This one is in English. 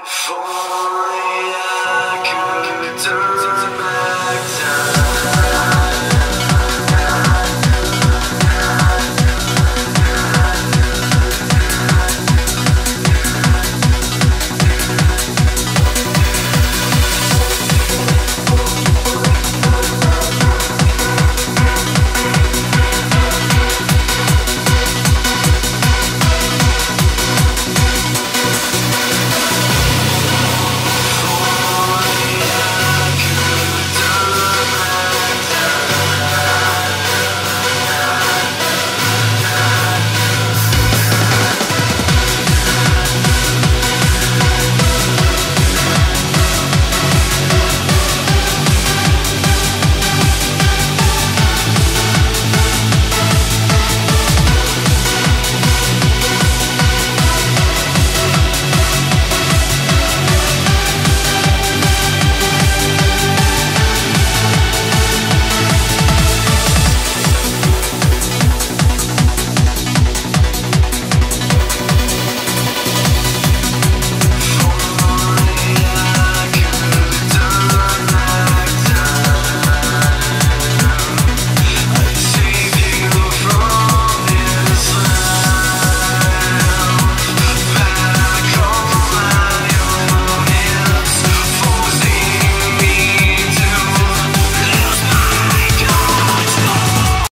If only I could turn